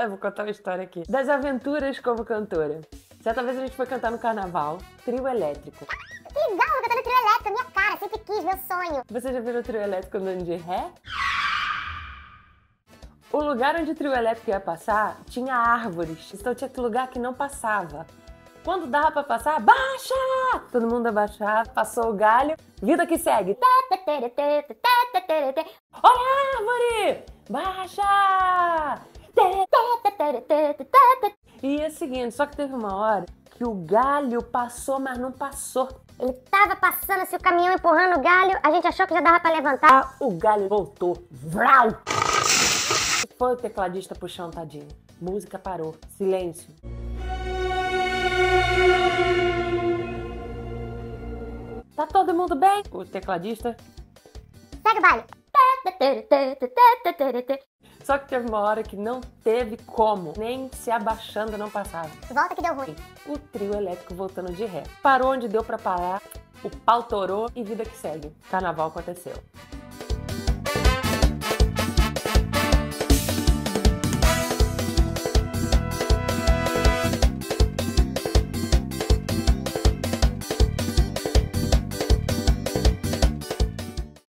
Eu vou contar uma história aqui. Das aventuras como cantora. Certa vez a gente foi cantar no carnaval, trio elétrico. Que legal, eu cantando trio elétrico, minha cara, sempre quis, meu sonho. Você já viu o trio elétrico andando de ré? O lugar onde o trio elétrico ia passar tinha árvores, então tinha que lugar que não passava. Quando dava pra passar, baixa! Todo mundo abaixava, passou o galho, vida que segue. Olha a árvore! Baixa! E ia seguindo, só que teve uma hora que o galho passou, mas não passou. Ele tava passando assim o caminhão empurrando o galho, a gente achou que já dava pra levantar. Ah, o galho voltou. Vrau! Foi o tecladista puxar um tadinho. Música parou. Silêncio. Tá todo mundo bem? O tecladista. Segue o baile. Só que teve uma hora que não teve como, nem se abaixando não passava. Volta que deu ruim. O trio elétrico voltando de ré. Parou onde deu pra parar, o pau torou e vida que segue. Carnaval aconteceu.